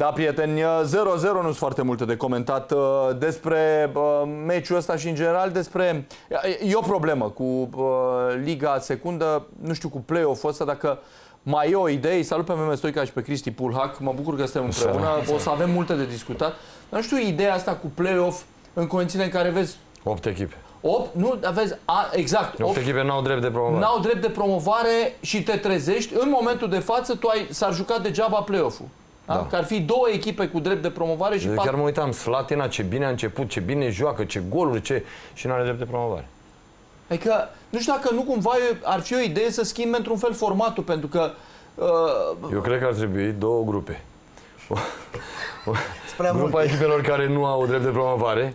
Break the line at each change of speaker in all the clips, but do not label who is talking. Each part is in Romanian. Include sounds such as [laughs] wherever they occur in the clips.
Da, prieteni, 0-0 nu sunt foarte multe de comentat uh, despre uh, meciul ăsta și în general despre... E o problemă cu uh, Liga Secundă, nu știu, cu play-off-ul ăsta, dacă mai e o idee, salut pe Meme Stoica și pe Cristi Pulhac, mă bucur că suntem împreună, o să avem multe de discutat. Dar nu știu, ideea asta cu play-off în condițiile în care vezi
8 echipe.
8, nu, aveți, a, exact.
8 echipe n-au drept de promovare.
N-au drept de promovare și te trezești. În momentul de față, tu ai, s-ar juca degeaba play-off-ul. Da? Da. Că ar fi două echipe cu drept de promovare și
Eu
patru...
chiar mă uitam, Slatina, ce bine a început, ce bine joacă, ce goluri, ce... și nu are drept de promovare.
Adică, nu știu dacă nu cumva ar fi o idee să schimbe într-un fel formatul, pentru că...
Uh... Eu cred că ar trebui două grupe. Grupa echipelor care nu au drept de promovare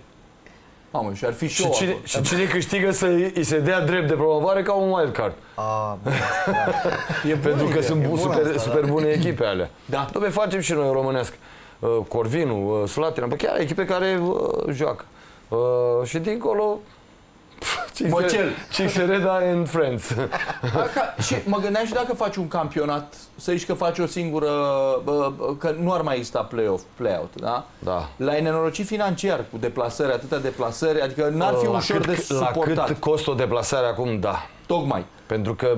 Mamă, și ar fi și,
și cine, și cine câștigă să îi se dea drept de promovare ca un wildcard.
A,
bun, da. [laughs] e Pentru că sunt e super, asta, super da. bune echipe alea. Da. După facem și noi românesc. Uh, Corvinu, uh, Slatina, chiar echipe care uh, joacă. Uh, și dincolo
Măcel.
Cixereda and Friends.
Ca, și mă gândeam și dacă faci un campionat, să zici că faci o singură, că nu ar mai exista play-off, play-out, da?
Da.
La nenorocit financiar, cu deplasări, atâtea deplasări, adică n-ar fi la ușor cât, de suportat.
La cât costă o deplasare acum, da.
Tocmai.
Pentru că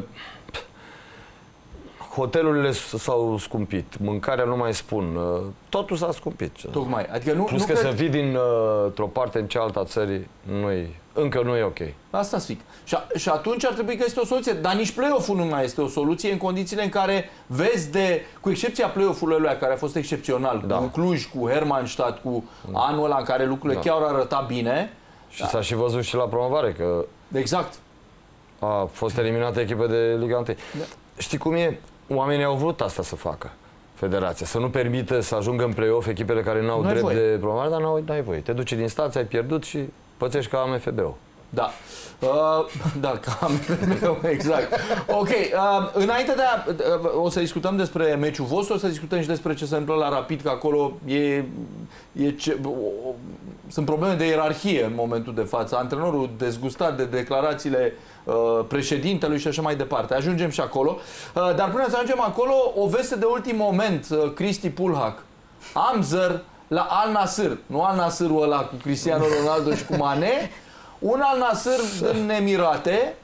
hotelurile s-au scumpit, mâncarea nu mai spun, uh, totul s-a scumpit.
Tocmai. Adică nu,
Plus
nu
că cred... să vii dintr-o uh, parte în cealaltă a țării, nu e, încă nu e ok.
Asta zic. Și, a, și atunci ar trebui că este o soluție, dar nici play-off-ul nu mai este o soluție în condițiile în care vezi de, cu excepția play-off-ului ăluia, care a fost excepțional, da. cu Cluj, cu Hermannstadt, cu da. anul ăla în care lucrurile da. chiar au arătat bine.
Și da. s-a și văzut și la promovare că...
Exact.
A fost eliminată echipa de Liga 1. Da. Știi cum e? Oamenii au vrut asta să facă. Federația, să nu permită să ajungă în play-off echipele care nu au drept voie. de promovare, dar nu ai voie. Te duci din stație, ai pierdut și pățești ca AMFB-ul.
Da. Uh, da, [laughs] ca AMFB-ul, exact. Ok, uh, înainte de a... Uh, o să discutăm despre meciul vostru, o să discutăm și despre ce se întâmplă la Rapid, că acolo e... e ce, uh, sunt probleme de ierarhie în momentul de față. Antrenorul dezgustat de declarațiile Uh, președintelui și așa mai departe. Ajungem și acolo. Uh, dar până să ajungem acolo, o veste de ultim moment, uh, Cristi Pulhac. Amzer la Al Nasr, nu Al Nasrul ăla cu Cristiano Ronaldo și cu Mane, [laughs] un Al Nasr în Emirate,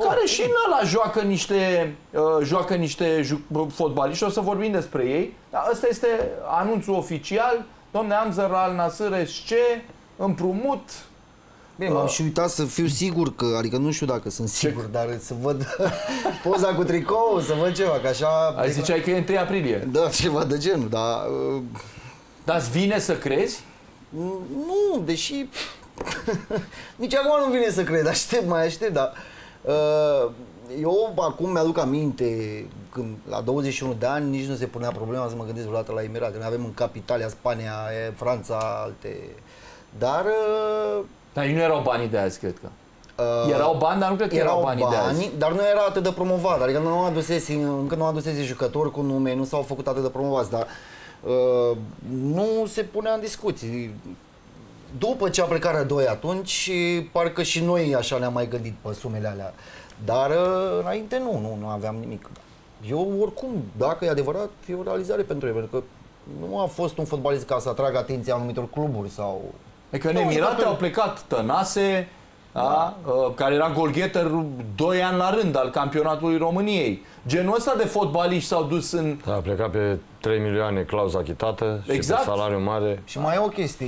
care și în ăla joacă niște, uh, joacă niște fotbaliști, o să vorbim despre ei. Dar ăsta este anunțul oficial. Domne, Amzer Al Nasr SC, împrumut,
Bine, m-am și uitat să fiu sigur că, adică nu știu dacă sunt sigur, dar să văd [laughs] poza cu tricou, să văd ceva, că așa...
Ai ziceai că e 1 aprilie.
Da, ceva de genul, dar... Uh...
Dar îți vine să crezi?
Nu, deși... [laughs] Nici acum nu vine să cred, aștept, mai aștept, dar... Uh, eu acum mi-aduc aminte, când la 21 de ani nici nu se punea problema să mă gândesc vreodată la Emirate. Noi avem în Capitalia, Spania, Franța, alte... Dar uh,
dar nu erau banii de azi, cred că. Uh, erau bani, dar nu cred că erau, erau banii bani, de azi.
Dar nu era atât de promovat. Adică nu adusese, încă nu adusese jucători cu nume, nu s-au făcut atât de promovați, dar uh, nu se punea în discuții. După ce a plecat Rădoi atunci, parcă și noi așa ne-am mai gândit pe sumele alea. Dar uh, înainte nu, nu, nu aveam nimic. Eu oricum, dacă e adevărat, e o realizare pentru el, pentru că nu a fost un fotbalist ca să atragă atenția anumitor cluburi sau
Adică în Emirate au plecat Tănase, da? Uh, care era golgheter 2 ani la rând al campionatului României. Genul ăsta de fotbaliști s-au dus în...
Da, a plecat pe 3 milioane clauza achitată exact. și pe salariu mare.
Și mai e o chestie,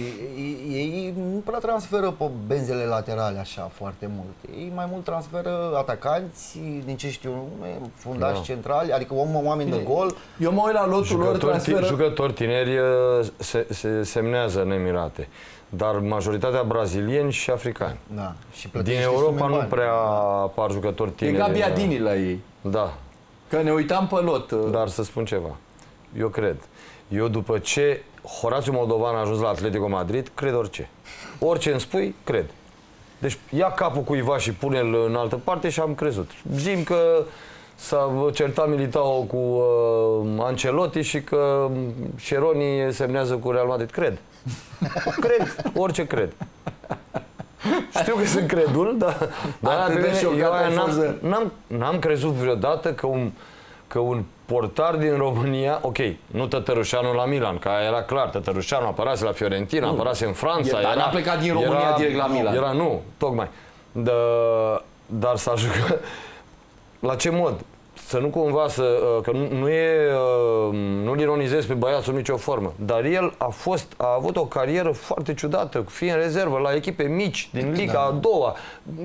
ei nu prea transferă pe benzele laterale așa foarte mult. Ei mai mult transferă atacanți, din ce știu, fundași da. centrali, adică oameni de gol.
Eu mă uit la lotul lor transferă...
Jucători tineri uh, se, se semnează în Emirate dar majoritatea brazilieni și africani.
Da. Și
Din Europa nu prea da. apar jucători tineri.
E Gabi Adini la ei.
Da.
Că ne uitam pe lot. Uh.
Dar să spun ceva. Eu cred. Eu după ce Horațiu Moldovan a ajuns la Atletico Madrid, cred orice. Orice îmi spui, cred. Deci ia capul cuiva și pune-l în altă parte și am crezut. Zim că s-a certat Militao cu uh, Ancelotti și că Șeroni semnează cu Real Madrid. Cred. [laughs] Cred, orice cred. Știu că sunt credul, dar, dar
eu
n-am, n-am, n-am crezut vreodată că un, că un portar din România, ok, nu Tătărușanu la Milan, că era clar, Tătărușanu apărase la Fiorentina, apărase în Franța.
E- dar
era,
n-a plecat din România direct la
nu,
Milan.
Era, nu, tocmai. Da, dar s-a jucat... La ce mod? Să nu cumva să... uh, Că nu, nu e... uh, Nu-l ironizez pe băiatul sub nicio formă. Dar el a fost... A avut o carieră foarte ciudată. Fie în rezervă la echipe mici din Liga
Da.
a doua.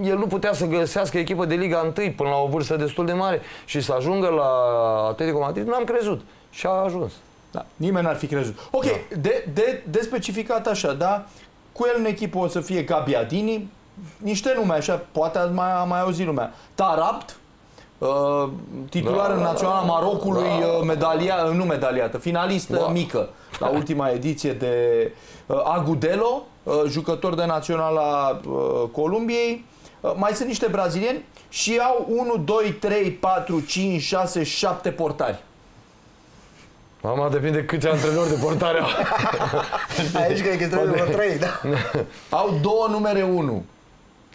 El nu putea să găsească echipă de Liga 1 până la o vârstă destul de mare. Și să ajungă la Atletico Madrid, n-am crezut. Și a ajuns.
Da, nimeni n-ar fi crezut. Ok, de, de, de specificat așa, da? Cu el în echipă o să fie Gabiadini, niște nume așa, poate ați mai, a mai auzit lumea. Tarabt, uh, titular
Da,
în
da,
Naționala Marocului, uh, medalia, uh, nu medaliată, finalistă
Da.
mică la ultima ediție de uh, Agudelo, uh, jucător de Naționala uh, Columbiei. Uh, mai sunt niște brazilieni și au 1, 2, 3, 4, 5, 6, 7 portari.
Mama depinde câți antrenori de portare au. [laughs]
Aici cred că este vreo trei, da.
Au două numere 1.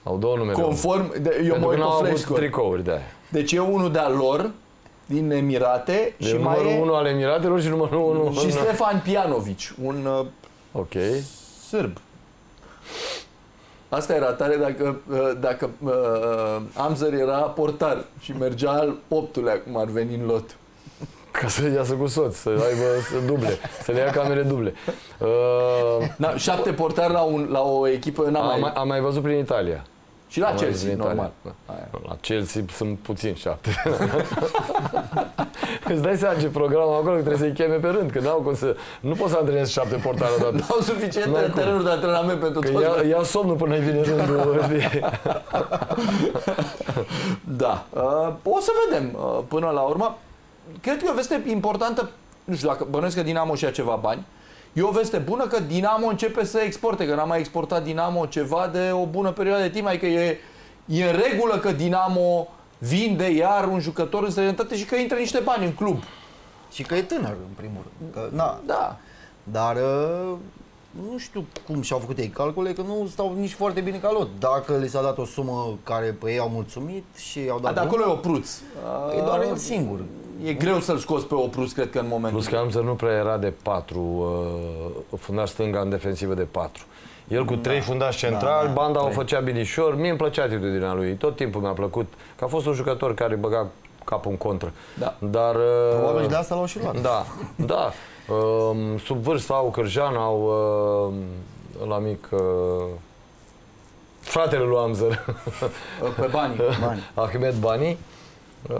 Au două numere.
Conform, de, eu
Pentru
mă
că
uit
n-au
pe
avut
flash score.
tricouri de aia.
Deci e unul de-al lor, din Emirate,
Și
și mai
numărul
e
1 al Emiratelor și numărul 1
și Stefan Pianovic, un uh,
Ok.
sârb. Asta era tare dacă, uh, dacă uh, Amzer era portar și mergea al optulea, cum ar veni în lot.
Ca să iasă cu soț, să aibă să duble, să le ia camere duble. Uh,
Da, șapte portari la, un, la o echipă, n-am
am,
mai...
mai, am mai văzut prin Italia.
Și la
am mai
Chelsea,
văzut în
normal.
Italia.
Aia.
La Chelsea sunt puțin șapte. [laughs] Îți dai seama ce program au acolo, că trebuie să-i cheme pe rând, că n-au cum să... Nu poți să antrenezi șapte portare odată.
N-au suficiente
N-ai cum.
terenuri de antrenament pentru
Că
toți.
ia, ia somnul până îi vine rândul. știi? [laughs]
Da. Uh, o să vedem uh, până la urmă. Cred că e o veste importantă, nu știu dacă bănuiesc că Dinamo și-a ceva bani. E o veste bună că Dinamo începe să exporte, că n-a mai exportat Dinamo ceva de o bună perioadă de timp, adică e, e în regulă că Dinamo vinde iar un jucător în străinătate și că intră niște bani în club.
Și că e tânăr, în primul rând. Că, na,
Da.
Dar uh, nu știu cum și-au făcut ei calcule, că nu stau nici foarte bine ca lot. Dacă li s-a dat o sumă care pe ei au mulțumit și au
A,
dat
de acolo e Opruț.
e doar
Uh,
el singur.
E greu să-l scoți pe Opruț, cred că în momentul
Plus că Amzer nu prea era de patru, uh, fundaș stânga în defensivă de patru. El cu trei fundași centrali,
da,
banda o
trei.
făcea binișor, mie îmi plăcea atitudinea lui, tot timpul mi-a plăcut, că a fost un jucător care băga capul în contră.
Da.
Dar... uh,
Probabil și de asta l-au și luat.
Da, da. Um, sub vârstă au Cârjan, au uh, la mic uh, fratele lui Amzer,
Uh, pe bani.
Bani. [laughs]
Ahmed Bani. Uh,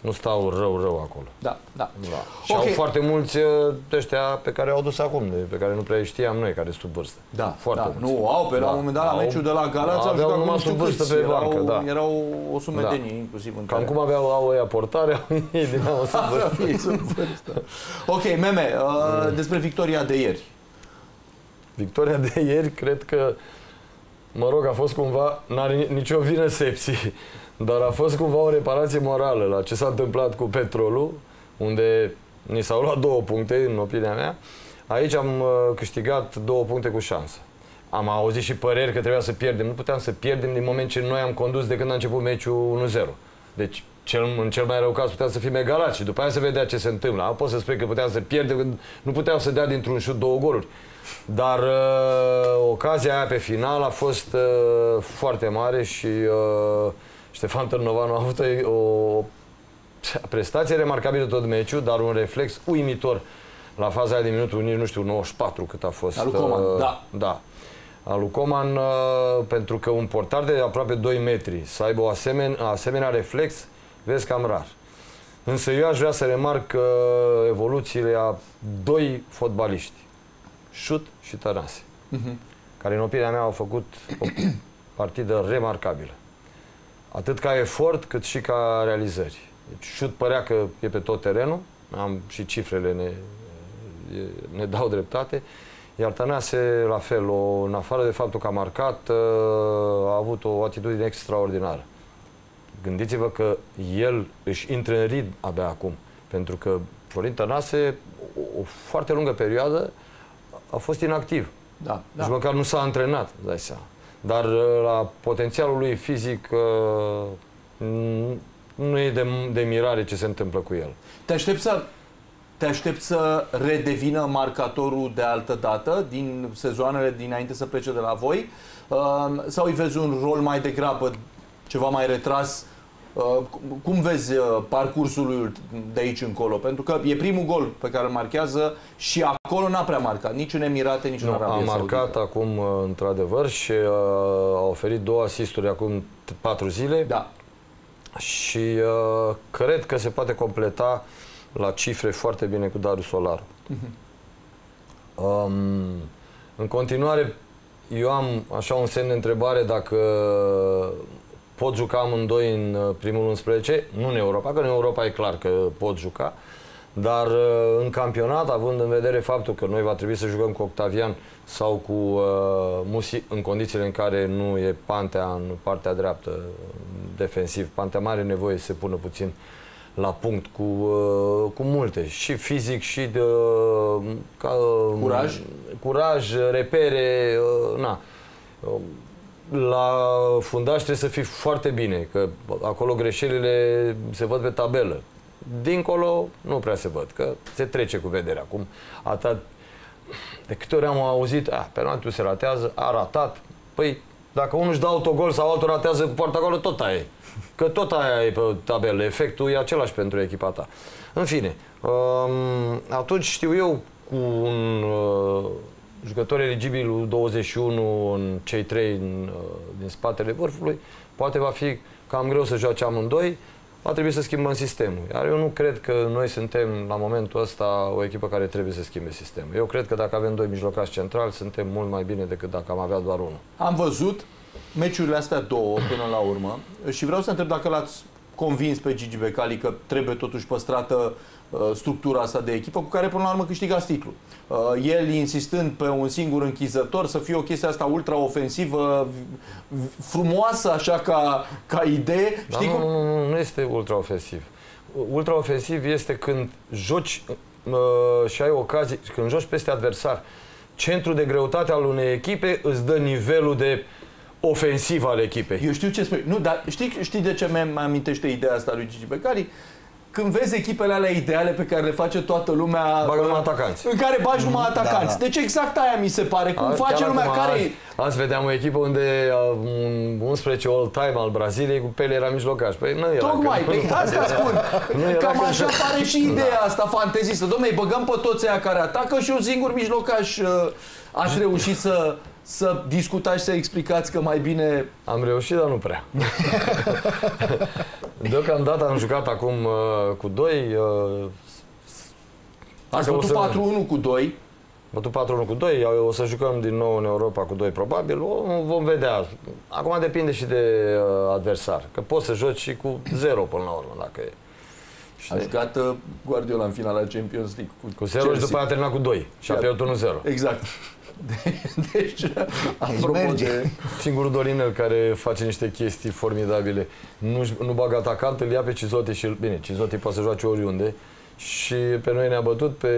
nu stau rău, rău acolo.
Da, da.
Da. Și
Ok.
au foarte mulți uh, de ăștia pe care au dus acum, de, pe care nu prea știam noi, care sunt sub vârstă.
Da,
foarte
da.
mulți.
Nu, au pe la
Da.
un moment dat la
Au-
meciul de la Galați au
aveau
jucat cu
numai
nu știu
sub vârstă
câți.
pe
erau,
bancă, da.
erau o sumedenie inclusiv în
Cam
care.
cum aveau au ăia portare, [laughs] au ei din nou sub vârstă.
Aveau ei sub vârstă. Ok, meme, uh, despre victoria de ieri.
Victoria de ieri, cred că, mă rog, a fost cumva, n-are ni- nicio vină sepsi, dar a fost cumva o reparație morală la ce s-a întâmplat cu petrolul, unde ni s-au luat două puncte, în opinia mea. Aici am uh, câștigat două puncte cu șansă. Am auzit și păreri că trebuia să pierdem. Nu puteam să pierdem din moment ce noi am condus de când a început meciul 1-0. Deci, cel, în cel mai rău caz puteam să fim egalați și după aia se vedea ce se întâmplă. Am pot să spui că puteam să pierdem când nu puteam să dea dintr-un șut două goluri. Dar uh, ocazia aia pe final a fost uh, foarte mare și uh, Ștefan Târnovanu a avut o, o prestație remarcabilă tot meciul, dar un reflex uimitor la faza aia de minutul, nici nu știu, 94 cât a fost.
Al lui Coman,
uh,
da.
Da. Al lui Coman, uh, pentru că un portar de aproape 2 metri să aibă o asemenea, asemenea reflex, vezi cam rar. Însă eu aș vrea să remarc uh, evoluțiile a doi fotbaliști, Șut și Tănase, care în opinia mea au făcut o partidă remarcabilă. Atât ca efort, cât și ca realizări. Deci Șut părea că e pe tot terenul, am și cifrele ne, e- ne dau dreptate, iar Tănase, la fel, o, în afară de faptul că a marcat, uh, a avut o atitudine extraordinară. Gândiți-vă că el își intră în ritm abia acum, pentru că Florin Tănase, o, o foarte lungă perioadă, a fost inactiv.
Da,
Da.
da.
Nici măcar nu s-a antrenat, îți dai seama. Dar uh, la potențialul lui fizic, uh, m, nu e de, de mirare ce se întâmplă cu el.
Te aștept să te aștept să redevină marcatorul de altă dată din sezoanele dinainte să plece de la voi? Uh, sau îi vezi un rol mai degrabă, ceva mai retras? Uh, cum vezi uh, parcursul lui de aici încolo? Pentru că e primul gol pe care îl marchează și acolo n-a prea marcat, nici în Emirate, nici în Arabia
A marcat
Saudită.
acum, într-adevăr, și a oferit două asisturi acum patru zile.
Da.
Și uh, cred că se poate completa la cifre foarte bine cu Darius Solar. Um, în continuare, eu am așa un semn de întrebare dacă pot juca amândoi în uh, primul 11, nu în Europa, că în Europa e clar că pot juca, dar uh, în campionat, având în vedere faptul că noi va trebui să jucăm cu Octavian sau cu uh, Musi, în condițiile în care nu e Pantea în partea dreaptă defensiv, Pantea mai are nevoie să se pună puțin la punct cu, uh, cu multe, și fizic și de uh, ca, uh,
Curaj?
curaj, repere, uh, na. Uh, La fundaș trebuie să fii foarte bine, că acolo greșelile se văd pe tabelă. Dincolo nu prea se văd, că se trece cu vederea. Acum, atât, de câte ori am auzit, a, penaltiul se ratează, a ratat. Păi, dacă unul își dă autogol sau altul ratează cu poarta golă, tot aia e. Că tot aia e pe tabelă, efectul e același pentru echipa ta. În fine, um, atunci știu eu cu un uh, jucător eligibil 21 în cei trei în, uh, din spatele vârfului, poate va fi cam greu să joace amândoi, va trebui să schimbăm sistemul. Iar eu nu cred că noi suntem la momentul ăsta o echipă care trebuie să schimbe sistemul. Eu cred că dacă avem doi mijlocași centrali, suntem mult mai bine decât dacă am avea doar unul.
Am văzut meciurile astea două până la urmă și vreau să întreb dacă l-ați convins pe Gigi Becali că trebuie totuși păstrată uh, structura asta de echipă cu care până la urmă câștiga titlul. Uh, el insistând pe un singur închizător, să fie o chestie asta ultra-ofensivă, v- v- frumoasă așa ca, ca idee.
Dar
Știi
nu,
cum?
nu, nu, nu este ultraofensiv. Ultraofensiv este când joci uh, și ai ocazii, când joci peste adversar. Centrul de greutate al unei echipe îți dă nivelul de ofensiv al echipei.
Eu știu ce spui. Nu, dar știi, știi de ce mi amintește ideea asta lui Gigi Becali? Când vezi echipele alea ideale pe care le face toată lumea
Bagă numai
uh,
atacanți.
În care bagi numai atacanți.
da.
Deci exact aia mi se pare. Cum
A-
face
chiar
lumea
acum,
care
Azi, azi vedeam o echipă unde uh, un 11 all-time al Braziliei cu Pele era mijlocaș. Păi nu era.
Tocmai,
că,
pe [laughs] asta spun.
Nu era
Cam
că-
așa pare și [laughs] ideea asta fantezistă. Dom'le, îi băgăm pe toți aia care atacă și un singur mijlocaș uh, ați reușit să, să discutați și să explicați că mai bine...
Am reușit, dar nu prea. [laughs] Deocamdată am jucat acum uh, cu doi. Uh,
Ați
Dacă o
bătut
să-
4-1 cu 2.
bătut 4-1 cu 2, o să jucăm din nou în Europa cu 2 probabil, o, vom vedea. Acum depinde și de uh, adversar, că poți să joci și cu 0 până la urmă, dacă e. Și
A jucat uh, Guardiola în finala Champions League cu,
cu 0 și
Chelsea.
după aia a terminat cu 2 și a
Iată.
pierdut 1-0.
Exact. [laughs] De, deci, apropo
merge.
de...
Singurul Dorinel care face niște chestii formidabile. Nu, nu bagă atacant, îl ia pe Cizote și... îl- Bine, Cizote poate să joace oriunde. Și pe noi ne-a bătut, pe,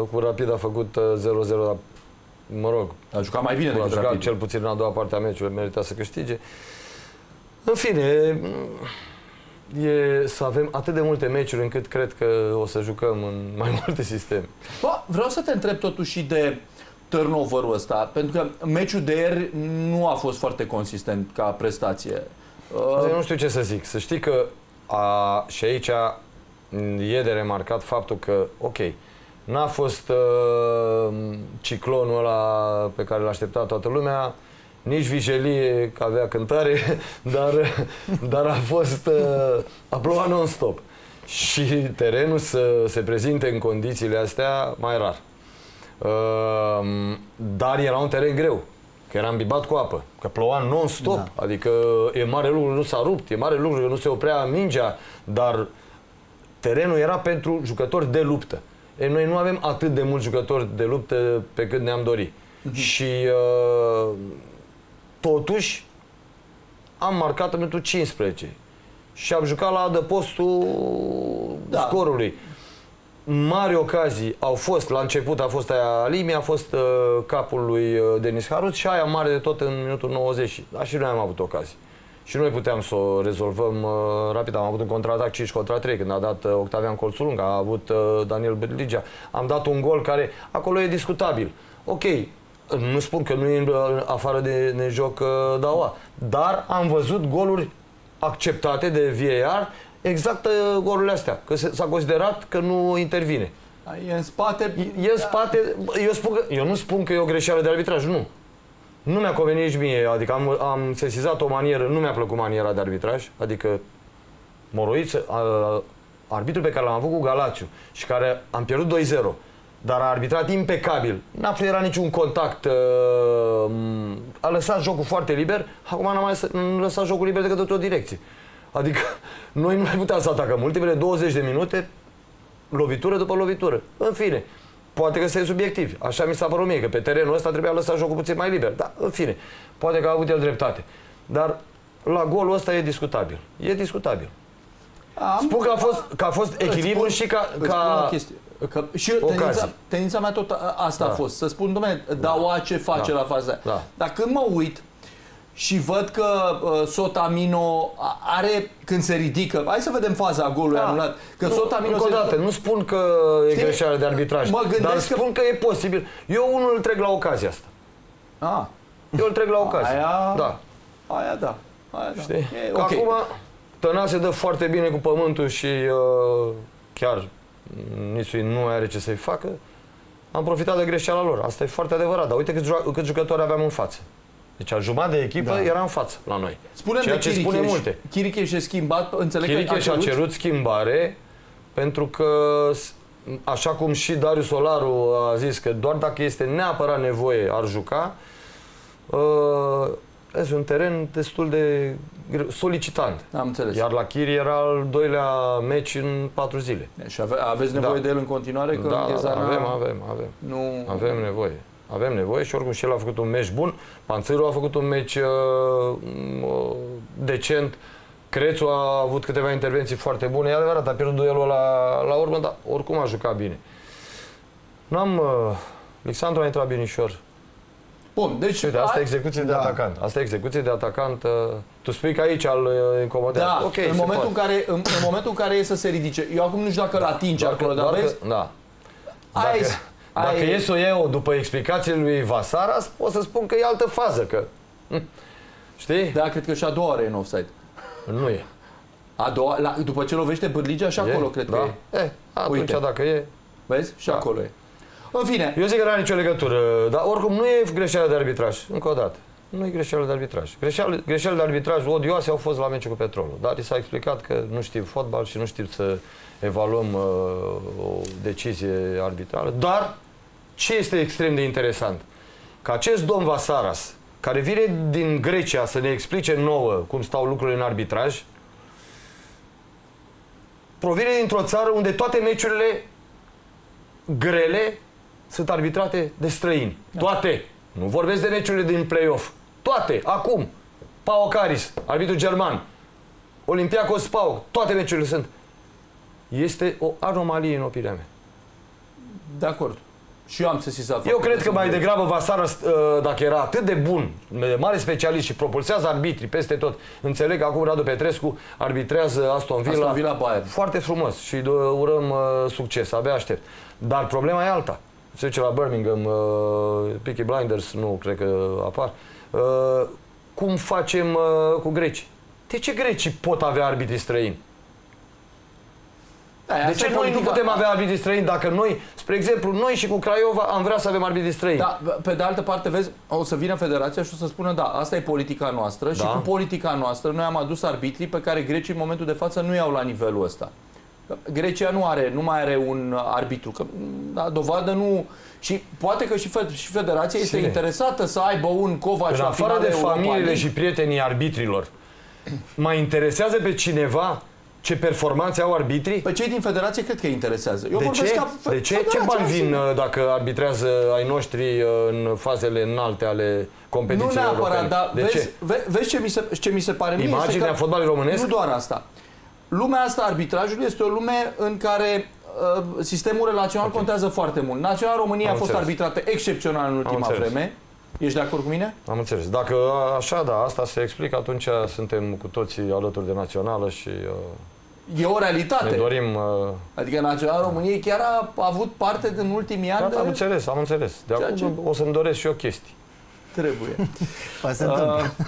uh, cu Rapid a făcut uh, 0-0, dar mă rog,
A jucat mai bine
a
decât
jucat
Rapid.
cel puțin în a doua parte a meciului, merita să câștige. În fine, e să avem atât de multe meciuri încât cred că o să jucăm în mai [laughs] multe sisteme.
Bă, vreau să te întreb totuși și de turnover-ul ăsta, pentru că meciul de ieri nu a fost foarte consistent ca prestație.
Uh,
Uh,
nu știu ce să zic. Să știi că a, și aici e de remarcat faptul că, ok, n-a fost uh, ciclonul ăla pe care l-a așteptat toată lumea, nici vijelie că avea cântare, [laughs] dar, dar a fost, uh, a plouat non-stop. Și terenul să se prezinte în condițiile astea mai rar. Uh, dar era un teren greu, că era îmbibat cu apă, că ploua non-stop, da. adică e mare lucru că nu s-a rupt, e mare lucru că nu se oprea mingea, dar terenul era pentru jucători de luptă. E, noi nu avem atât de mulți jucători de luptă pe cât ne-am dorit. Și uh, totuși am marcat în minutul 15 și am jucat la adăpostul
Da.
da. scorului. Mari ocazii au fost, la început a fost aia Alimi, a fost uh, capul lui uh, Denis Harut și aia mare de tot în minutul 90. Dar și noi am avut ocazii. Și noi puteam să o rezolvăm uh, rapid. Am avut un contraatac 5 contra 3 când a dat uh, Octavian Colțulung, a avut uh, Daniel Berligea. Am dat un gol care acolo e discutabil. Ok, nu spun că nu e în uh, afară de, de joc uh, Daua, dar am văzut goluri acceptate de VAR exact uh, golurile astea, că se- s-a considerat că nu intervine.
E în spate...
E în spate, eu, spun că, eu nu spun că e o greșeală de arbitraj, nu. Nu mi-a convenit nici mie, adică am, am sesizat o manieră, nu mi-a plăcut maniera de arbitraj, adică Moroiță, a- arbitrul pe care l-am avut cu Galațiu și care am pierdut 2-0, dar a arbitrat impecabil, n-a fluierat niciun contact, uh, a lăsat jocul foarte liber, acum n-a mai s- lăsat jocul liber decât într-o direcție. Adică noi nu mai puteam să atacăm. Ultimele 20 de minute lovitură după lovitură. În fine, poate că sunt subiectiv. Așa mi s-a părut mie, că pe terenul ăsta trebuia lăsat jocul puțin mai liber. Dar, în fine, poate că a avut el dreptate. Dar la golul ăsta e discutabil. E discutabil.
Am,
Spun că a fost, că a fost
Îți
echilibru
spun-
și ca...
îți
ca...
spun o chestie. Că și eu,
Ocazii.
tendința, tendința mea tot a- asta a
Da.
fost. Să spun, domnule, Daua ce face
Da.
la faza aia.
Da.
Dar când mă uit și văd că uh, Sotamino a- are, când se ridică, hai să vedem faza golului
Da.
anulat, că
nu,
Sotamino
încă o
se
dată, nu spun că e
Știi?
greșeală de arbitraj,
Mă gândesc
dar
că-
spun că e posibil. Eu unul îl trec la ocazia asta.
Ah,
Eu îl trec la ocazia.
Aia-
Da.
aia da. Aia da.
Știi?
E,
Că
ok.
Acum Tănase dă foarte bine cu pământul și uh, chiar Nisui nu are ce să-i facă. Am profitat de greșeala lor. Asta e foarte adevărat. Dar uite câți, ju- câți jucători aveam în față. Deci a jumătate de echipă
Da.
era în față la noi.
Spune
Ceea
de
ce spune
Chiricheș.
multe.
Chiricheș e schimbat, înțeleg că
Chiricheș și-a cerut schimbare pentru că, s- așa cum și Darius Solaru a zis că doar dacă este neapărat nevoie ar juca, uh, este un teren destul de greu- solicitant.
Am înțeles.
Iar la Chiri era al doilea meci în patru zile.
Și ave, aveți nevoie
Da.
de el în continuare? Că
Da, da,
Ghezana
avem, avem, avem.
Nu...
Avem nevoie. Avem nevoie și oricum și el a făcut un meci bun. Panțărul a făcut un meci uh, uh, decent. Crețu a avut câteva intervenții foarte bune. E adevărat, a pierdut duelul la, la urmă, dar oricum a jucat bine. N-am... Uh, Alexandru a intrat binișor.
Bun, deci...
Uite, asta e
ai-
execuție de
Da.
atacant. Asta e execuție de atacant. Uh, tu spui că aici îl uh, incomodează.
Da,
ok,
în,
se
momentul în,
poate.
care, în, în momentul în care e să se ridice, eu acum nu știu dacă îl atinge
Doar
acolo,
că,
dar
doar
vezi,
că, da.
ai,
Dacă, dacă
ai,
e să o iau după explicațiile lui Vasara, pot să spun că e altă fază, că... Știi?
Da, cred că și a doua oară e în offside.
Nu e.
A doua, la, după ce lovește Bârligea și acolo
e?
cred
da?
că e.
E, atunci
Uite.
dacă e...
Vezi? Și
Da.
acolo e. În fine,
Eu zic că nu are nicio legătură, dar oricum nu e greșeală de arbitraj, încă o dată. Nu e greșeală de arbitraj. Greșeală, greșeală de arbitraj odioase au fost la meciul cu Petrolul. Dar ți s-a explicat că nu știu fotbal și nu știu să evaluăm uh, o decizie arbitrală. Dar ce este extrem de interesant? Că acest domn Vasaras, care vine din Grecia să ne explice nouă cum stau lucrurile în arbitraj, provine dintr-o țară unde toate meciurile grele sunt arbitrate de străini. Toate. Nu vorbesc de meciurile din play-off. Toate. Acum. Pau Caris, arbitru german. Olympiacos Pau. Toate meciurile sunt. Este o anomalie în opinia mea.
de acord. Și eu am sesizat.
Eu
faptul
cred că mai
sunt-
degrabă Vasara, uh, dacă era atât de bun, de mare specialist și propulsează arbitrii peste tot, înțeleg că acum Radu Petrescu arbitrează Aston Villa,
Aston Villa Bayern.
foarte frumos și uh, urăm uh, succes, abia aștept. Dar problema e alta. Se duce la Birmingham, uh, Peaky Blinders, nu cred că apar. Uh, cum facem uh, cu grecii? De ce grecii pot avea arbitri străini?
Da,
De
asta
ce
e
noi nu
politica.
putem avea arbitri străini dacă noi, spre exemplu, noi și cu Craiova am vrea să avem arbitri străini?
Da, pe de altă parte, vezi, o să vină federația și o să spună, da, asta e politica noastră și
Da.
cu politica noastră noi am adus arbitrii pe care grecii în momentul de față nu iau la nivelul ăsta. Grecia nu are, nu mai are un arbitru, că da, dovadă nu... Și poate că și, fe, și federația este
Cine?
interesată să aibă un Covaci
În
la
afară
finale
de
Europa
familiile
League.
și prietenii arbitrilor, mai interesează pe cineva ce performanțe au arbitrii?
Pe cei din federație cred că îi interesează. Eu
De
vorbesc
ce?
ca fe-
De ce? Ce
federația
bani
în
vin
sine.
uh, dacă arbitrează ai noștri uh, în fazele înalte ale
Nu
competițiilor
neapărat,
europene?
dar
De
vezi,
ce?
ve- vezi ce mi se, ce mi se pare mie? este
Imaginea
că-
fotbalului românesc?
Nu doar asta. Lumea asta a arbitrajului este o lume în care uh, sistemul relațional
Ok.
contează foarte mult. Național România
Am
a fost
înțeles.
arbitrată excepțional în ultima
înțeles.
vreme. Ești de acord cu mine?
Am înțeles. Dacă a- așa, da, asta se explică, atunci suntem cu toții alături de națională și uh,
E o
ne
realitate.
dorim... Uh,
Adică Național României chiar a avut parte din ultimii ani
da, am
de...
înțeles, am înțeles. De
Ceea
acum
ce-
o să-mi doresc și eu chestii.
Trebuie. [laughs]
Păi se întâmplă.
Uh,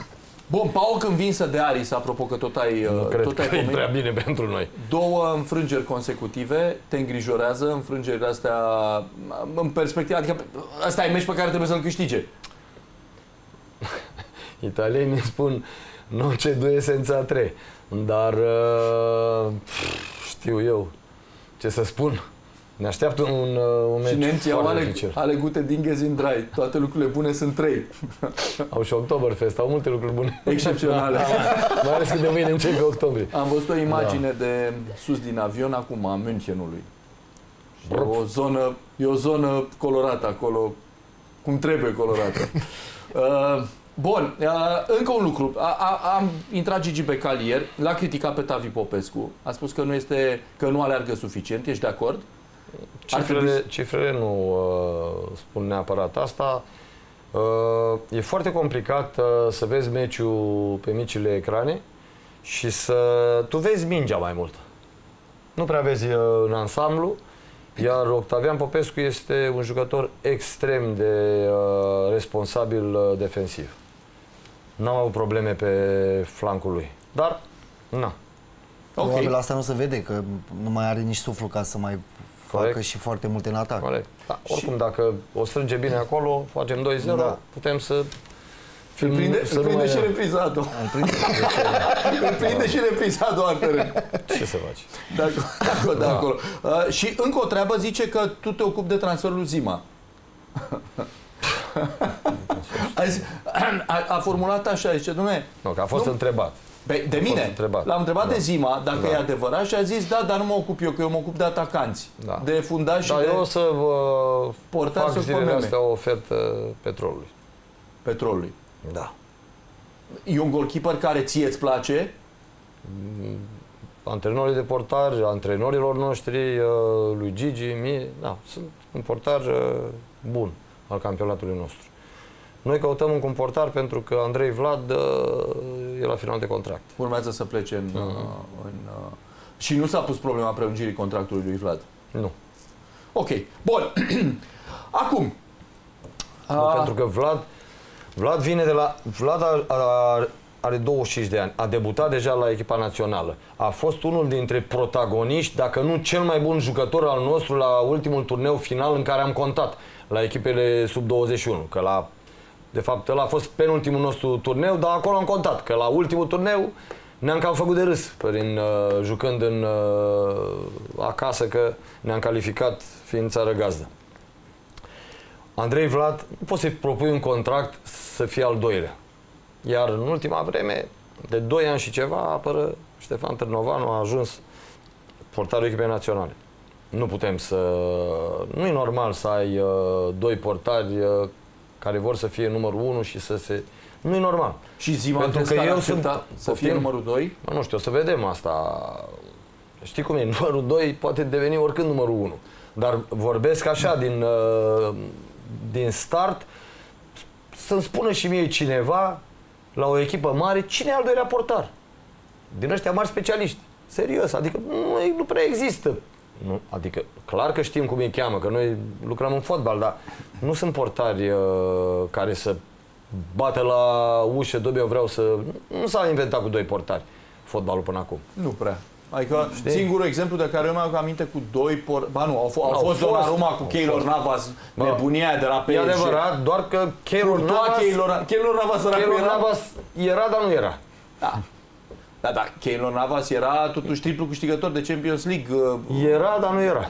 Bun, Paok învinsă de Aris, apropo că tot ai,
Nu
uh,
cred
tot ai
că e
pomenit.
prea bine pentru noi.
Două înfrângeri consecutive, te îngrijorează înfrângerile astea în perspectiva, adică ăsta e meci pe care trebuie să-l câștige. [laughs]
Italienii spun non c'è due senza tre, dar uh, știu eu ce să spun. Ne așteaptă un, uh, un
Și
meci
nemții au
foarte
ale,
dificil.
ale gute Dinges in dry. Toate lucrurile bune sunt trei. [laughs]
Au și Oktoberfest, au multe lucruri bune.
Excepționale.
Mai ales că de mâine începe octombrie.
Am văzut o imagine
Da.
de sus din avion acum a Münchenului. Și e o zonă, e o zonă colorată acolo, cum trebuie colorată. [laughs] Uh, bun, uh, încă un lucru. A, a, am intrat Gigi Becalier, l-a criticat pe Tavi Popescu, a spus că nu, este, că nu aleargă suficient, ești de acord? Ar trebui
Cifrele, cifrele nu uh, spun neapărat asta. Uh, e foarte complicat uh, să vezi meciul pe micile ecrane și să tu vezi mingea mai mult. Nu prea vezi uh, în ansamblu, iar Octavian Popescu este un jucător extrem de uh, responsabil uh, defensiv. N-am avut probleme pe flancul lui. Dar, na,
Ok.
Probabil asta nu se vede, că nu mai are nici suflu ca să mai
Corect.
facă și foarte multe în atac.
corect. Da, oricum, dacă o strânge bine acolo, facem 2-0,
Da.
putem să...
Îl prinde,
să
îl
nu
prinde
mai-
și repriza a doua.
Îl prinde. [laughs]
Îl prinde și repriza a doua în teren.
Ce să faci?
De acolo. De acolo, de acolo. Uh, și încă o treabă zice că tu te ocupi de transferul Zima. [laughs] [laughs] a, zis, [clears throat] a, a formulat așa, zice, domne,
Nu, că a fost
Nu.
întrebat.
Pe, de
fost
mine.
întrebat.
L-am întrebat
Da.
de Zima dacă
Da.
e adevărat și a zis da, dar nu mă ocup eu, că eu mă ocup de atacanți.
Da.
De fundași și
Dar
de
eu o să vă
portar
fac
să
zilele
meme.
astea o ofertă petrolului.
petrolului.
Da.
E un goalkeeper care ție îți place?
Antrenorii de portar, antrenorilor noștri, uh, lui Gigi, mie, da, sunt un portar uh, bun al campionatului nostru. Noi căutăm un portar pentru că Andrei Vlad uh, e la final de contract.
Urmează să plece în...
Mhm.
uh, în uh, și nu s-a pus problema prelungirii contractului lui Vlad.
Nu.
Ok, bun. [clears throat] Acum.
Nu,
a,
pentru că Vlad, Vlad vine de la... Vlad a, a, are 25 de ani, a debutat deja la echipa națională. A fost unul dintre protagoniști, dacă nu cel mai bun jucător al nostru la ultimul turneu final în care am contat, la echipele sub 21, că la de fapt, ăla a fost penultimul nostru turneu, dar acolo am contat, că la ultimul turneu ne-am cam făcut de râs, prin, uh, jucând în, uh, acasă, că ne-am calificat fiind țară gazdă. Andrei Vlad, nu poți să-i propui un contract să fie al doilea. Iar în ultima vreme, de 2 ani și ceva, apără Ștefan Târnovanu, a ajuns portarul echipei naționale. Nu putem să... Nu e normal să ai uh, doi portari uh, care vor să fie numărul 1 și să se... Nu e normal.
și Zima
pentru
crezi
că
ar
eu
accepta
sunt-
să fie
poftim?
numărul 2?
Mă, Nu știu, o să vedem asta. Știi cum e? [laughs] Numărul 2 poate deveni oricând numărul 1. Dar vorbesc așa din, uh, din start să-mi spună și mie cineva la o echipă mare cine e al doilea portar. Din ăștia mari specialiști. Serios, adică nu, nu prea există. Nu, adică, clar că știm cum îi cheamă, că noi lucrăm în fotbal, dar nu sunt portari uh, care să bată la ușă, dobe, eu vreau să... Nu s-a inventat cu doi portari fotbalul până acum.
Nu prea. Adică
Știi?
singurul exemplu de care eu mi-am aminte cu doi por... Ba nu, au, f- au,
Au
fost
fost.
Donnarumma cu
Au
Keylor
fost.
Navas,
Bă,
nebunia aia de la PSG.
E adevărat, doar că Keylor
Courtois,
Navas,
Keylor, Keylor Navas săracul
Keylor
era...
Navas era, dar nu era.
Da. Da, da, Keylor Navas era totuși triplu câștigător de Champions League. uh,
Era, dar nu era.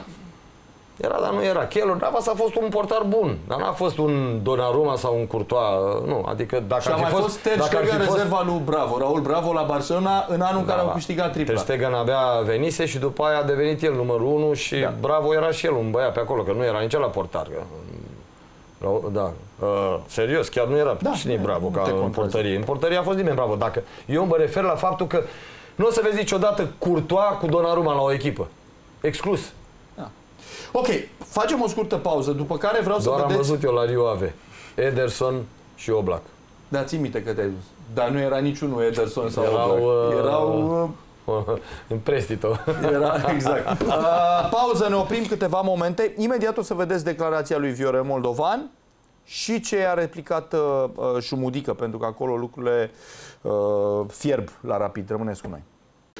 Era, dar nu era. Keylor Navas a fost un portar bun, dar n-a fost un Donnarumma sau un Courtois, nu. Adică dacă
Și a
ar fi
mai
fost,
fost Ter
dacă ar
Stegen
fi fost
rezerva lui Bravo, Raul Bravo la Barcelona în anul în care au
Da,
câștigat
Ter
tripla.
Stegen abia venise și după aia a devenit el numărul 1 și
Da.
Bravo era și el un băiat pe acolo, că nu era nici la portar. Că, Ra- da. Uh, serios, chiar nu era
Da,
da, cine
nu
Bravo
te
ca în
contrazic.
portărie. În portărie a fost nimeni Bravo. Dacă eu mă refer la faptul că nu o să vezi niciodată Courtois cu Donnarumma la o echipă. Exclus.
Ok, facem o scurtă pauză, după care vreau să
Doar am
vedeți...
văzut eu la Rio Ave. Ederson, și Oblak.
Da, ții minte că te-ai dus. Dar nu era niciunul Ederson sau
Erau,
Oblak.
uh,
Erau... [laughs]
În prestito.
uh, Era, exact. [laughs] Uh, pauză, ne oprim câteva momente. Imediat o să vedeți declarația lui Viorel Moldovan și ce a replicat uh, uh, Șumudică, pentru că acolo lucrurile uh, fierb la rapid. Rămâneți cu noi.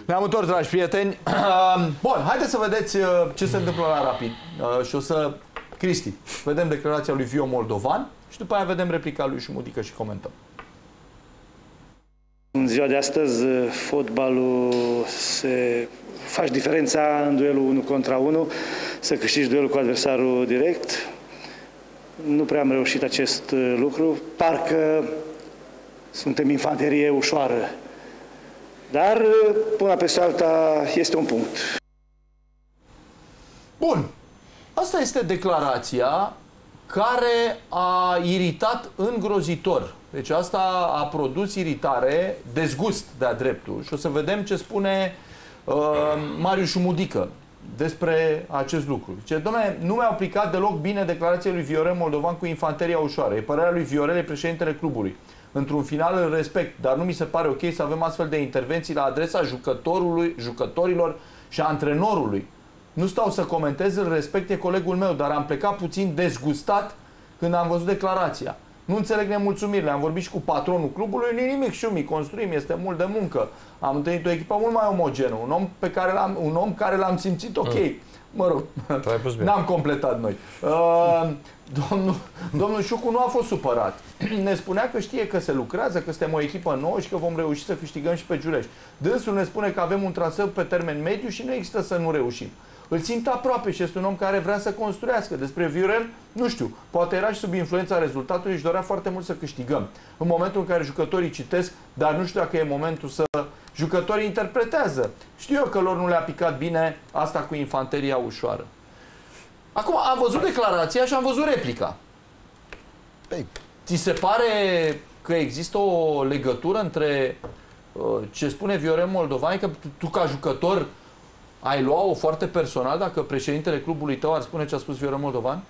Ne-am întors, dragi prieteni. [clears throat] Uh, Bun, haideți să vedeți uh, ce se întâmplă la rapid. Uh, Și o să... Cristi, vedem declarația lui Vio Moldovan și după aia vedem replica lui Șumudică și comentăm.
În ziua de astăzi, fotbalul se faci diferența în duelul 1 contra 1, să câștigi duelul cu adversarul direct. Nu prea am reușit acest uh, lucru. Parcă suntem infanterie ușoară. Dar, uh, până peste alta, este un punct.
Bun. Asta este declarația care a iritat îngrozitor. Deci asta a produs iritare, dezgust de-a dreptul. Și o să vedem ce spune uh, Marius Mudică despre acest lucru. Ce, domnule, nu mi-au aplicat deloc bine declarația lui Viorel Moldovan cu infanteria ușoară. E părerea lui Viorel, e președintele clubului. Într-un final îl respect, dar nu mi se pare ok să avem astfel de intervenții la adresa jucătorului, jucătorilor și a antrenorului. Nu stau să comentez, îl respect, e colegul meu, dar am plecat puțin dezgustat când am văzut declarația. Nu înțeleg nemulțumirile. Am vorbit și cu patronul clubului, nu nimic și mi construim, este mult de muncă. Am întâlnit o echipă mult mai omogenă, un om pe care l-am, un om care l-am simțit ok. Mă rog,
L-ai pus bine.
n-am completat noi. Uh, domnul, domnul Șucu nu a fost supărat. Ne spunea că știe că se lucrează, că suntem o echipă nouă și că vom reuși să câștigăm și pe Giulești. Dânsul ne spune că avem un traseu pe termen mediu și nu există să nu reușim. Îl simt aproape și este un om care vrea să construiască. Despre Viorel, nu știu, poate era și sub influența rezultatului și dorea foarte mult să câștigăm. În momentul în care jucătorii citesc, dar nu știu dacă e momentul să... Jucătorii interpretează. Știu eu că lor nu le-a picat bine asta cu infanteria ușoară. Acum, am văzut declarația și am văzut replica.
Păi,
Ți se pare că există o legătură între uh, ce spune Viorel Moldovan, că tu, tu ca jucător ai lua-o foarte personal dacă președintele clubului tău ar spune ce a spus Viorel Moldovan?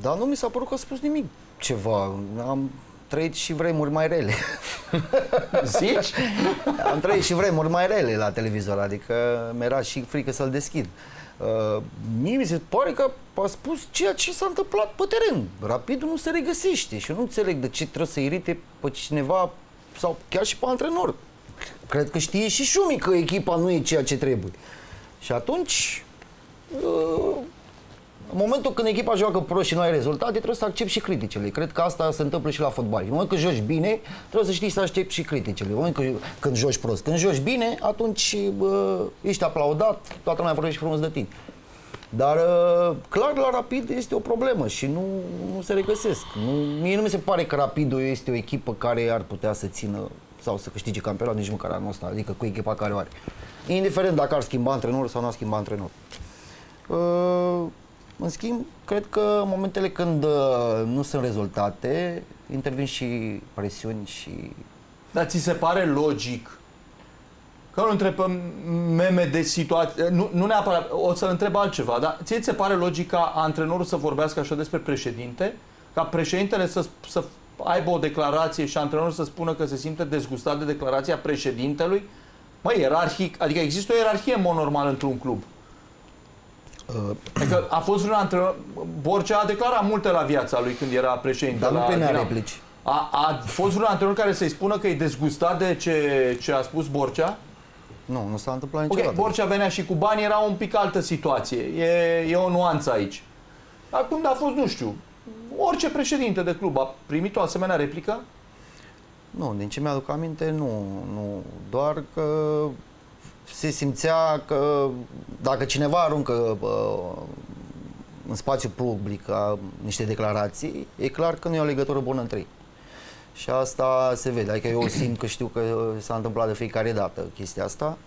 dar nu mi s-a părut că a spus nimic ceva. Am trăit și vremuri mai rele. [laughs]
Zici?
Am trăit și vremuri mai rele la televizor, adică mi-era și frică să-l deschid. Uh, mie mi se pare că a spus ceea ce s-a întâmplat pe teren. Rapidul nu se regăsește și eu nu înțeleg de ce trebuie să irite pe cineva sau chiar și pe antrenor. Cred că știe și Șumi că echipa nu e ceea ce trebuie. Și atunci, uh, în momentul când echipa joacă prost și nu ai rezultate, trebuie să accepti și criticile. Cred că asta se întâmplă și la fotbal. În momentul când joci bine, trebuie să știi să accepti și criticile. În momentul când, când joci prost. Când joci bine, atunci bă, ești aplaudat, toată lumea vorbește frumos de tine. Dar uh, clar la Rapid este o problemă și nu, nu se regăsesc. Nu, mie nu mi se pare că Rapidul este o echipă care ar putea să țină sau să câștige campionatul nici măcar anul ăsta, adică cu echipa care o are. Indiferent dacă ar schimba antrenor sau nu ar schimba antrenor. Uh, în schimb, cred că în momentele când uh, nu sunt rezultate, intervin și presiuni și...
Dar ți se pare logic că nu întreb pe meme de situație, nu, nu neapărat, o să-l întreb altceva, dar ție ți se pare logic ca antrenorul să vorbească așa despre președinte, ca președintele să, să aibă o declarație și antrenorul să spună că se simte dezgustat de declarația președintelui? Măi, ierarhic, adică există o ierarhie în mod normal într-un club.
Uh,
Adică a fost vreun antrenor, Borcea a declarat multe la viața lui când era președinte
dar nu
la
primea
Dinamo.
replici.
A, a fost vreun antrenor care să-i spună că e dezgustat de ce, ce a spus Borcea?
Nu, nu s-a întâmplat
Ok,
niciodată.
Borcea venea și cu bani, era un pic altă situație. E, e o nuanță aici. Acum a fost, nu știu, orice președinte de club a primit o asemenea replică?
Nu, din ce mi-aduc aminte, nu, nu. Doar că se simțea că dacă cineva aruncă uh, în spațiu public uh, niște declarații, e clar că nu e o legătură bună între ei. Și asta se vede. Adică eu simt că știu că s-a întâmplat de fiecare dată chestia asta.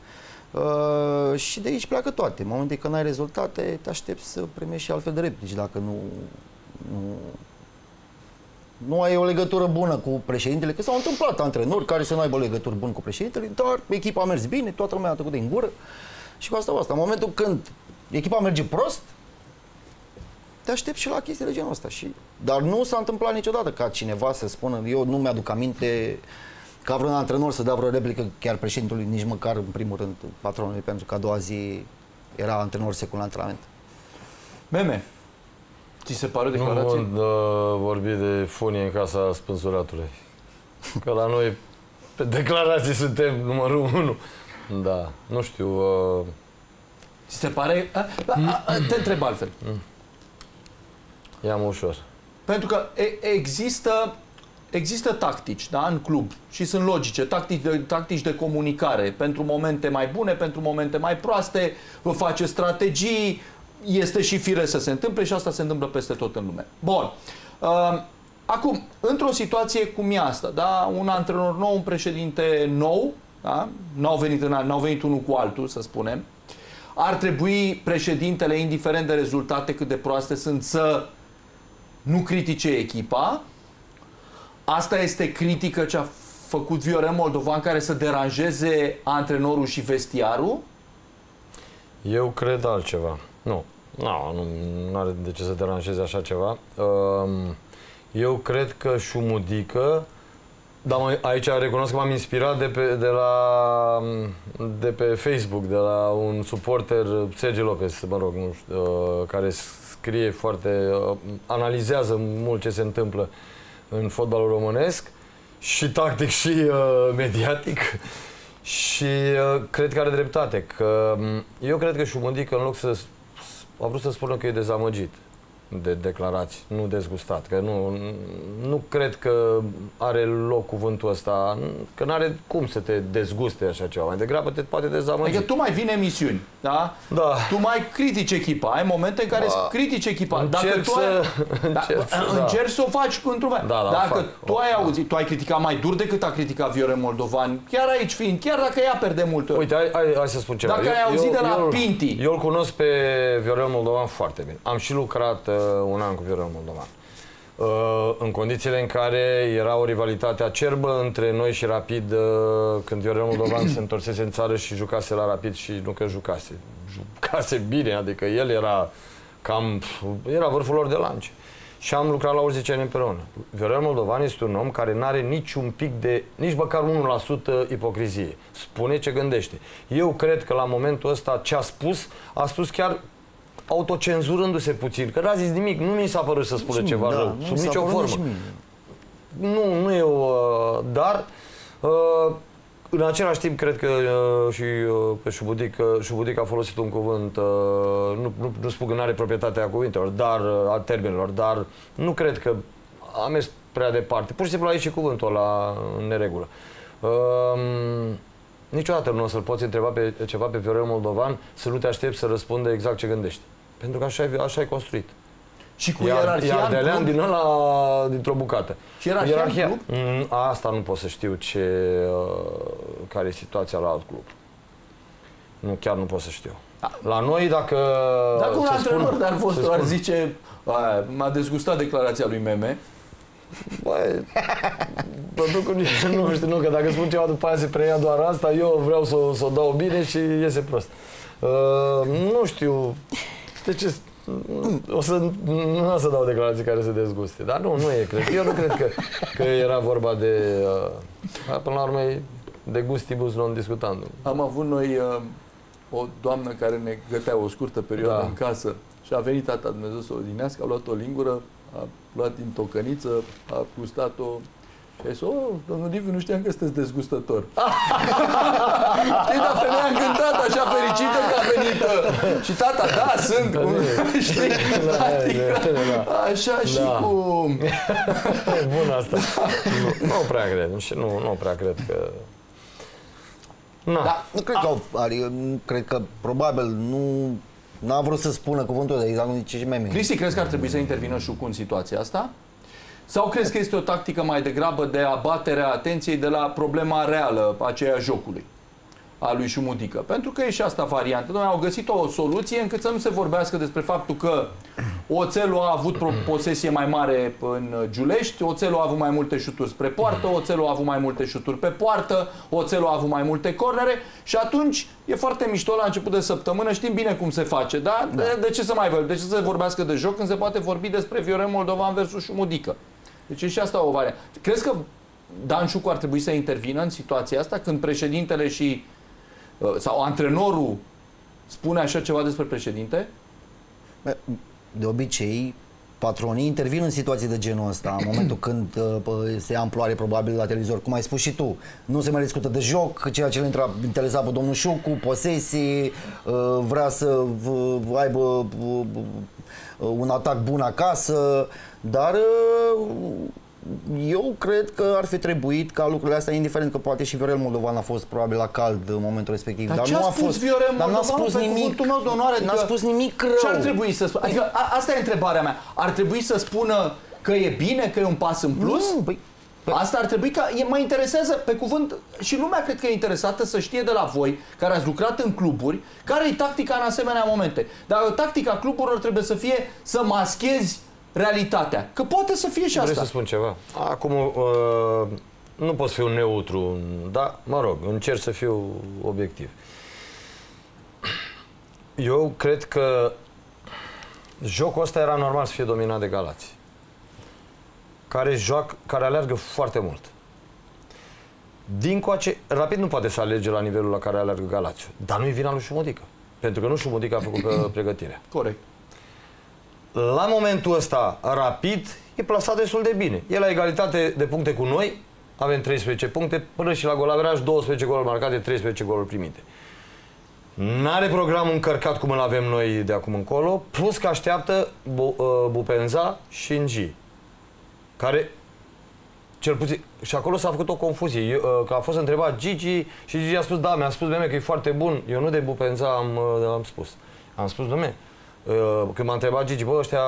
Uh, și de aici pleacă toate. În momentul când ai rezultate, te aștepți să primești și altfel de replici. Dacă nu, nu, nu ai o legătură bună cu președintele, că s-au întâmplat antrenori care să nu aibă o legătură bună cu președintele, dar echipa a mers bine, toată lumea a trecut din gură și cu asta basta. În momentul când echipa merge prost, te aștept și la chestii de genul ăsta. Și, dar nu s-a întâmplat niciodată ca cineva să spună, eu nu mi-aduc aminte ca vreun antrenor să dea vreo replică chiar președintelui, nici măcar în primul rând patronului, pentru că a doua zi era antrenor secund la antrenament.
Meme, ți se pare o
Nu
declarație?
mă uh, vorbi de funie în casa spânzuratului. Că la noi pe declarații suntem numărul unu. Da, nu știu. Uh,
Ți se pare... A, a, a, te întreb altfel.
i-am ușor.
Pentru că e, există, există tactici da, în club și sunt logice, tactici de, tactici de comunicare pentru momente mai bune, pentru momente mai proaste, vă face strategii, este și fire să se întâmple și asta se întâmplă peste tot în lume. Bun. Uh, acum, într-o situație cum e asta, da, un antrenor nou, un președinte nou, da, n-au venit, în, n-au venit unul cu altul, să spunem, ar trebui președintele, indiferent de rezultate cât de proaste sunt, să nu critique echipa. Asta este critică ce a făcut Viorel Moldovan care să deranjeze antrenorul și vestiarul.
Eu cred altceva. Nu. Nu, nu are de ce să deranjeze așa ceva. Um, Eu cred că Șumudică, dar mă- aici recunosc că m-am inspirat de pe, de, la, de pe Facebook, de la un suporter, Sergio Lopez, mă rog, nu știu, uh, care scrie foarte, uh, analizează mult ce se întâmplă în fotbalul românesc și tactic și uh, mediatic. Și uh, cred că are dreptate, că m, eu cred că Șumudică în loc să a vrut să spună că e dezamăgit de declarații, nu dezgustat, că nu, nu cred că are loc cuvântul ăsta, că nu are cum să te dezguste așa ceva, mai degrabă te poate dezamăgi.
Adică tu mai vin emisiuni, da?
Da.
Tu mai critici echipa, ai momente în care
Ba,
critici echipa.
încerc
tu ai,
să- [laughs]
da,
încerc să- da.
încerci să o faci într-un fel.
Da, da,
Dacă
fac.
tu ai auzit, tu ai criticat mai dur decât a criticat Viorel Moldovan, chiar aici fiind, chiar dacă ea perde multe ori.
Uite, hai, hai, hai să spun ceva.
Dacă ai auzit de la
eu,
Pinti.
Eu îl cunosc pe Viorel Moldovan foarte bine. Am și lucrat uh, un an cu Viorel Moldovan. Uh, în condițiile în care era o rivalitate acerbă între noi și Rapid, uh, când Viorel Moldovan se întorsese în țară și jucase la Rapid și nu că jucase. Jucase bine, adică el era cam, era vârful lor de lance. Și am lucrat la 80 ani împreună. Viorel Moldovan este un om care nu are niciun pic de, nici măcar 1% ipocrizie. Spune ce gândește. Eu cred că la momentul ăsta ce a spus, a spus chiar autocenzurându-se puțin. Că n-a zis nimic, nu mi s-a părut să spună ceva
da,
rău,
nu
sub
s-a
nicio
părut
formă.
nici mie.
Nu, nu eu, uh, dar uh, în același timp cred că uh, și uh, pe Șubudic, uh, Șubudic a folosit un cuvânt, uh, nu, nu, nu spun că nu are proprietatea cuvintelor, dar uh, a termenilor, dar nu cred că a mers prea departe. Pur și simplu a ieșit cuvântul ăla în neregulă. Uh, niciodată nu o să-l poți întreba pe ceva pe Viorel Moldovan să nu te aștepți să răspundă exact ce gândește. Pentru că așa ai, așa ai construit.
Și cu
Iar,
ierarhia
iar de
în
lean
club,
din ăla, dintr-o bucată.
Și ierarhia în club?
Mm, Asta nu pot să știu ce, uh, care e situația la alt club. Nu, chiar nu pot să știu. La noi, dacă...
Dacă un
să
antrenor
spun-
de-al
să
vostru ar
spun-
zice "Aia, m-a dezgustat declarația lui Meme,
Băi, pentru că [laughs] nu știu, nu, că dacă spun ceva după aia se preia doar asta, eu vreau să, o- să o dau bine și iese prost. Uh, nu știu, de ce... O să, nu o să dau declarații care să dezguste, dar nu, nu e, cred. Eu nu cred că, că era vorba de... Uh, până la urmă e de gustibus non discutandum.
am avut noi uh, o doamnă care ne gătea o scurtă perioadă
Da.
în casă și a venit tata Dumnezeu să o odinească, a luat o lingură, a luat din tocăniță, a gustat-o și a zis, oh, domnul Liviu, nu știam că sunteți dezgustător. [laughs] Știi, dar femeia încântată, așa fericită că a venit. uh, Și tata, da, sunt. Cum, [laughs] știi? Adică, așa și
Da.
cu... [laughs]
Bun asta. Nu, nu prea cred, și nu, nu prea cred că... Na.
Da,
Nu cred că, au, adică, nu cred că probabil nu n-a vrut să spună cuvântul ăsta, exact cum zice și meme.
Cristi, crezi că ar trebui să intervină Șucu în situația asta? Sau crezi că este o tactică mai degrabă de abaterea atenției de la problema reală, aceea jocului, a lui Șumudică? Pentru că e și asta variantă. Noi au găsit o soluție încât să nu se vorbească despre faptul că Oțelul a avut pro- posesie mai mare în Giulești, Oțelul a avut mai multe șuturi spre poartă, Oțelul a avut mai multe șuturi pe poartă, Oțelul a avut mai multe cornere și atunci e foarte mișto la început de săptămână, știm bine cum se face, da? De, de ce să mai vorbim? De ce să se vorbească de joc când se poate vorbi despre Viorel Moldovan versus Șumudică? Deci e și asta o variantă. Crezi că Dan Șucu ar trebui să intervină în situația asta când președintele și uh, sau antrenorul spune așa ceva despre președinte?
Bă, De obicei, patronii intervin în situații de genul ăsta, în momentul când uh, pă, se ia amploare probabil la televizor, cum ai spus și tu. Nu se mai discută de joc, ceea ce le intra- interesa pe domnul Șucu, posesii, uh, vrea să v- aibă uh, uh, un atac bun acasă, dar uh, eu cred că ar fi trebuit ca lucrurile astea, indiferent că poate și Viorel Moldovan a fost probabil la cald în momentul respectiv.
Dar
Dar,
ce
nu
a
a
spus
fost,
Viorel
dar n-a
Moldovan,
spus
pe
nimic.
cuvântul meu de onoare,
N-a
adică
spus nimic rău.
Ce ar trebui să spună? Adică a, asta e întrebarea mea. Ar trebui să spună că e bine, că e un pas în plus?
Nu, păi,
Asta ar trebui ca, e, mă interesează pe cuvânt și lumea cred că e interesată să știe de la voi, care ați lucrat în cluburi, care e tactica în asemenea momente. Dar tactica cluburilor trebuie să fie să maschezi realitatea. Că poate să fie și
Vrei
asta.
să spun ceva? Acum, uh, nu pot să fiu neutru, dar, mă rog, încerc să fiu obiectiv. Eu cred că jocul ăsta era normal să fie dominat de Galați. Care, joacă, care aleargă foarte mult. Din coace, Rapid nu poate să alerge la nivelul la care aleargă Galațiu. Dar nu-i vina lui Șumodică. Pentru că nu Șumodică a făcut uh, pregătirea.
Corect.
La momentul ăsta, Rapid e plasat destul de bine. E la egalitate de puncte cu noi, avem 13 puncte, până și la golaveraj 12 goluri marcate, 13 goluri primite. N-are programul încărcat cum îl avem noi de acum încolo, plus că așteaptă Bu- uh, Bupenza și Ngi, care cel puțin, și acolo s-a făcut o confuzie, Eu, uh, că a fost întrebat Gigi și Gigi a spus, da, mi-a spus meme că e foarte bun, eu nu de Bupenza am, uh, am spus. Am spus, domne, uh, când m-a întrebat Gigi, bă, ăștia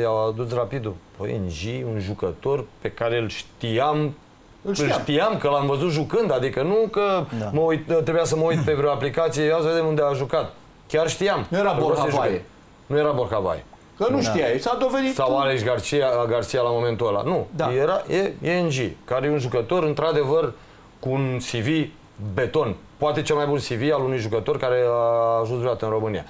i-au adus rapidul. Păi, Ngi, un jucător pe care îl știam
Îl știam.
știam că l-am văzut jucând, adică nu că
Da.
mă uit, trebuia să mă uit pe vreo aplicație, ia să vedem unde a jucat. Chiar știam.
Nu era
Că vreau să
Borja
jucă.
Vaie.
Nu era Borja Vaie.
Că nu știai, s-a dovedit.
Sau Alex Garcia, Garcia la momentul ăla. Nu.
Da.
Era, e, e NG, care e un jucător, într-adevăr, cu un CV beton. Poate cel mai bun CV al unui jucător care a ajuns vreodată în România.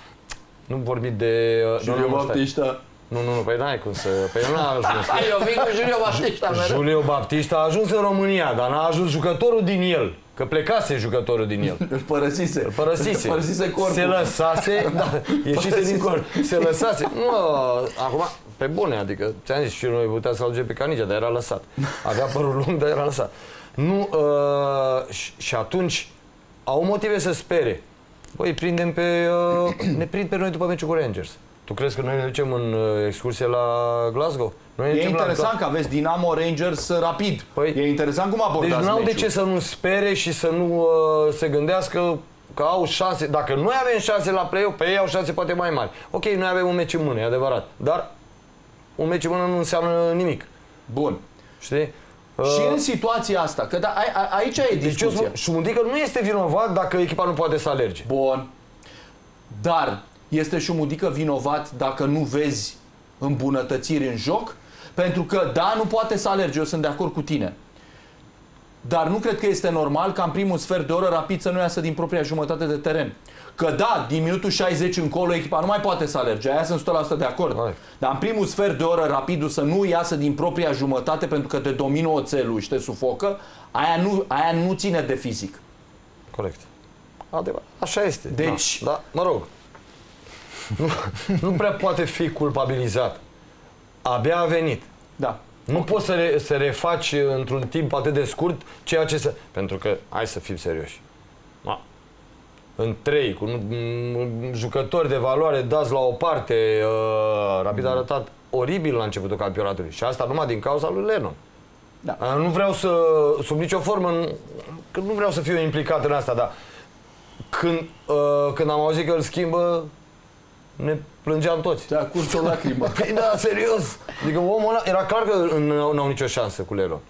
Nu vorbim de... uh, nu,
Julio
nu, stai.
Baptista.
Nu, nu, nu, păi n-ai cum să... Păi nu a ajuns.
Hai, [laughs] eu vin cu Julio Baptista mereu.
Julio Baptista a ajuns în România, dar n-a ajuns jucătorul din el. Că plecase jucătorul din el.
Îl părăsise.
Îl părăsise.
părăsise corpul.
Se lăsase, [laughs] da, ieșise
Părăsise.
din corp. Se lăsase. Nu, acum, pe bune, adică, ți-am zis, și noi putea să alge pe Canigea, dar era lăsat. Avea părul lung, dar era lăsat. Nu, uh, și, și atunci au motive să spere. Băi, prindem pe, uh, ne prind pe noi după meciul cu Rangers. Tu crezi că noi ne ducem în uh, excursie la Glasgow? Noi ne
E
ducem la
interesant că aveți Dinamo Rangers rapid.
Păi,
e interesant cum
Deci
abordați
n-au de
meciul.
ce să nu spere și să nu uh, se gândească că au șanse. Dacă noi avem șanse la play-off, pe ei au șanse poate mai mari. Ok, noi avem un meci în mână, e adevărat. Dar un meci în mână nu înseamnă nimic.
Bun.
Știi?
Și
Uh,
în situația asta, că da, a, a, aici e
deci eu
discuția.
spun, Șumundică nu este vinovat dacă echipa nu poate să alerge.
Bun. Dar este Șumudică vinovat dacă nu vezi îmbunătățiri în joc? Pentru că, da, nu poate să alerge, eu sunt de acord cu tine. Dar nu cred că este normal ca în primul sfert de oră rapid să nu iasă din propria jumătate de teren. Că da, din minutul 60 încolo echipa nu mai poate să alerge, aia sunt 100% de acord.
Hai.
Dar în primul sfert de oră rapidul să nu iasă din propria jumătate pentru că te domină oțelul și te sufocă, aia nu, aia nu ține de fizic.
Corect. Adevărat. Așa este.
Deci-
Da, da mă rog. Nu, nu prea poate fi culpabilizat. Abia a venit.
Da.
Nu poți să, re, să refaci într-un timp atât de scurt ceea ce să... Pentru că, hai să fim serioși, Ma, în trei, cu m- jucători de valoare dați la o parte, uh, Rapid a arătat oribil la începutul campionatului. Și asta numai din cauza lui Lennon.
Da.
Uh, Nu vreau să, sub nicio formă, nu- că nu vreau să fiu implicat în asta, dar când, uh, când am auzit că îl schimbă, ne plângeam toți.
Ți-a curs o lacrimă. [laughs]
Păi da, serios. Adică omul ăla, era clar că nu au nicio șansă cu Lelo.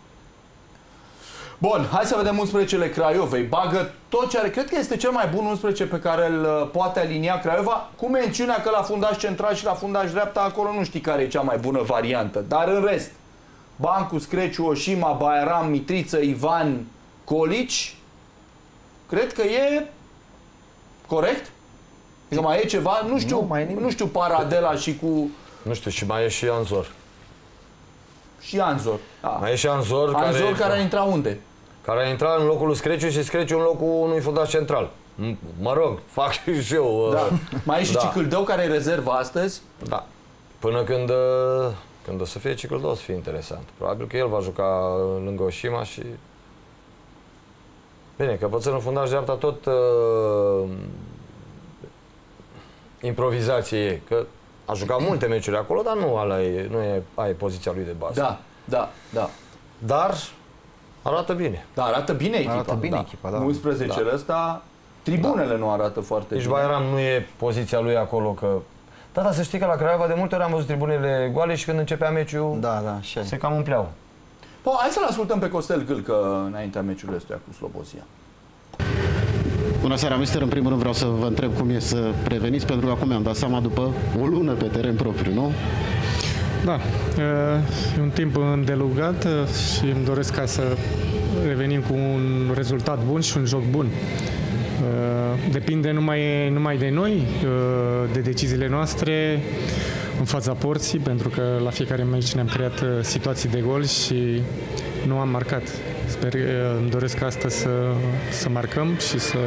Bun, hai să vedem 11 Craiovei. Bagă tot ce are. Cred că este cel mai bun 11 pe care îl uh, poate alinia Craiova, cu mențiunea că la fundaș central și la fundaș dreapta acolo nu știi care e cea mai bună variantă. Dar în rest, Bancu, Screciu, Oșima, Baieram, Mitriță, Ivan, Colici, cred că e corect? Că mai e ceva, nu știu,
Nu,
nu,
mai e nimic.
nu știu Paradela și cu
Nu știu, și mai e și Anzor.
Și Anzor. Da.
Mai e și Anzor,
Anzor
care,
care a intrat unde?
care a intrat în locul lui Screciu și Screciu în locul unui fundaș central. M- Mă rog, [laughs] fac și eu. uh,
Da. Mai e și
da.
Cicâldău care e rezervă astăzi.
Da. Până când, uh, când o să fie Cicâldău, o să fie interesant. Probabil că el va juca lângă Oșima și... Bine, căpățânul fundaș dreapta tot uh, improvizație e, că a jucat multe meciuri acolo, dar nu, ala e, nu e, aia e poziția lui de bază.
Da, da, da.
Dar arată bine.
Da, arată bine echipa.
Arată bine
da.
echipa, da.
11
Da.
ăsta, tribunele nu arată foarte
Nici
bine.
Bairam nu e poziția lui acolo, că... Da, dar să știi că la Craiova de multe ori am văzut tribunele goale și când începea meciul
Da, da, așa e.
se cam umpleau.
Po, hai să-l ascultăm pe Costel Gâlcă înaintea meciului ăstuia cu Slobozia.
Bună seara, mister. În primul rând vreau să vă întreb cum e să preveniți, pentru că acum mi-am dat seama după o lună pe teren propriu, nu?
Da, e un timp îndelugat uh, și îmi doresc ca să revenim cu un rezultat bun și un joc bun. Uh, Depinde numai, numai de noi, uh, de deciziile noastre în fața porții, pentru că la fiecare meci ne-am creat uh, situații de gol și nu am marcat. Sper, uh, îmi doresc astăzi să, să marcăm și să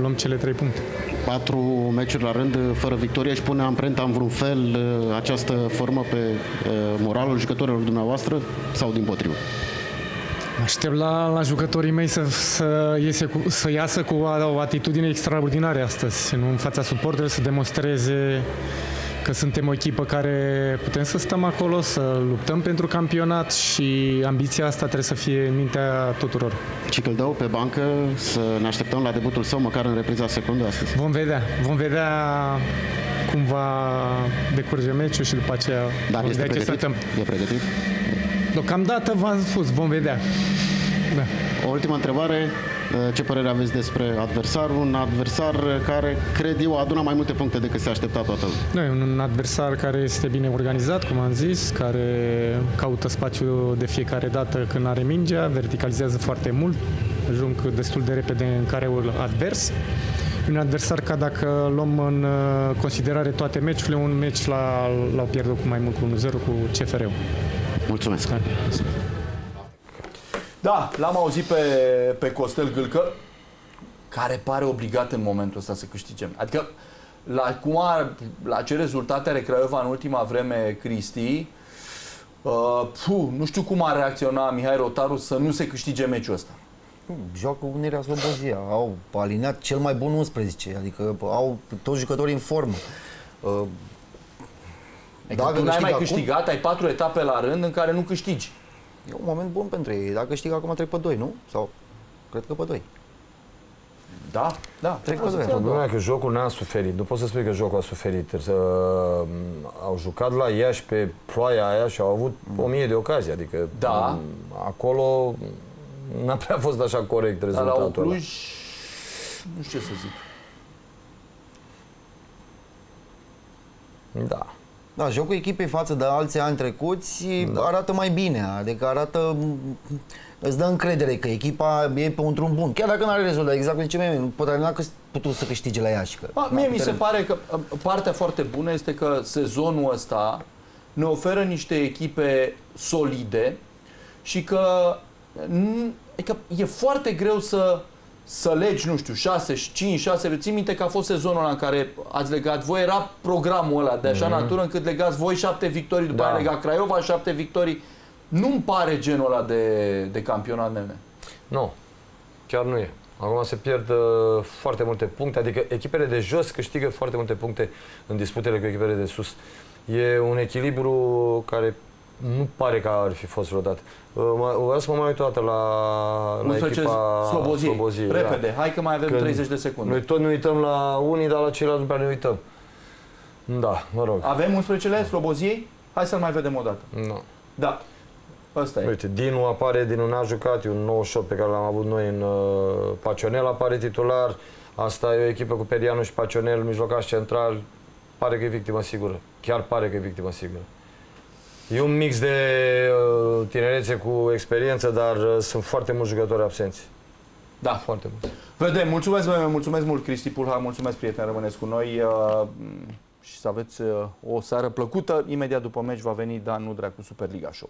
luăm cele trei puncte.
Patru meciuri la rând fără victorie și pune amprenta în vreun fel uh, această formă pe uh, moralul jucătorilor dumneavoastră sau din potrivă?
Aștept la, la jucătorii mei să, să, iese cu, să iasă cu o, o atitudine extraordinară astăzi, nu în fața suporterilor, să demonstreze că suntem o echipă care putem să stăm acolo, să luptăm pentru campionat și ambiția asta trebuie să fie în mintea tuturor.
Cicăldău pe bancă, să ne așteptăm la debutul său măcar în repriza secundă astăzi.
Vom vedea, vom vedea cum va decurge meciul și după aceea
Dar
vom
este
vedea ce se
pregătit?
întâmplă.
E pregătit?
Deocamdată v-am spus, vom vedea. Da.
O ultimă întrebare. Uh, Ce părere aveți despre adversar? Un adversar care, cred eu, adună mai multe puncte decât se aștepta toată lumea.
Da, e un adversar care este bine organizat, cum am zis, care caută spațiu de fiecare dată când are mingea, verticalizează foarte mult, ajung destul de repede în careul advers. E Un adversar ca dacă luăm în uh, considerare toate meciurile, un meci la, l-au pierdut cu mai mult cu 1-0 cu CFR-ul.
Mulțumesc!
Da.
Da, l-am auzit pe, pe Costel Gâlcă, care pare obligat în momentul ăsta să câștigem. Adică, la, cum a, la ce rezultate are Craiova în ultima vreme Cristi, uh, puh, nu știu cum a reacționat Mihai Rotaru să nu se câștige meciul ăsta.
Joacă Unirea Slobozia, au alineat cel mai bun 11, adică au toți jucătorii în formă. Uh,
Adică tu n-ai mai câștigat, ai patru etape la rând în care nu câștigi.
E un moment bun pentru ei. Dacă câștigă acum trec pe 2, nu? Sau cred că pe 2.
Da, da, trec pe doi.
Problema e că jocul n-a suferit. Nu poți să spui că jocul a suferit. Să, au jucat la Iași pe ploaia aia și au avut o mie de ocazii. Adică
Da.
m, acolo n-a prea fost așa corect
Dar la
rezultatul ăla.
Cluj, nu știu ce să zic.
Da.
Da, jocul echipei față de alții ani trecuți da. arată mai bine, adică arată îți dă încredere că echipa e pe un drum bun. Chiar dacă nu are rezultat, exact cum zice nu poate n-a câs- putut să câștige la Iași. Că,
A,
na,
mie
pe
mi se
teren-
pare că a, partea foarte bună este că sezonul ăsta ne oferă niște echipe solide și că n- adică e foarte greu să să legi, nu știu, 6, 5, 6, ții minte că a fost sezonul ăla în care ați legat voi, era programul ăla de așa mm-hmm. natură încât legați voi 7 victorii, după
Da.
aia lega Craiova 7 victorii. Nu-mi pare genul ăla de, de campionat meme.
Nu, chiar nu e. Acum se pierd uh, foarte multe puncte, adică echipele de jos câștigă foarte multe puncte în disputele cu echipele de sus. E un echilibru care nu pare că ar fi fost vreodată. Uh, mă- Vreau să mă mai uit o dată la, la
11
echipa
Sloboziei.
Sloboziei,
Repede,
da.
hai că mai avem
Când
30 de secunde.
Noi tot ne uităm la unii, dar la ceilalți nu prea ne uităm. Da, mă rog.
Avem 11 Sloboziei? Hai să-l mai vedem o dată.
Nu.
Da. Asta e.
Uite, Dinu apare, Dinu n-a jucat, e un 98 pe care l-am avut noi în uh, Pacionel, apare titular. Asta e o echipă cu Perianu și Pacionel, mijlocaș central. Pare că e victimă sigură. Chiar pare că e victimă sigură. E un mix de uh, tinerețe cu experiență, dar uh, sunt foarte mulți jucători absenți.
Da.
Foarte mulți.
Vedem. Mulțumesc, mă, mulțumesc mult, Cristi Pulha, mulțumesc, prieten, rămâneți cu noi uh, și să aveți uh, o seară plăcută. Imediat după meci va veni Dan Nudrea cu Superliga Show.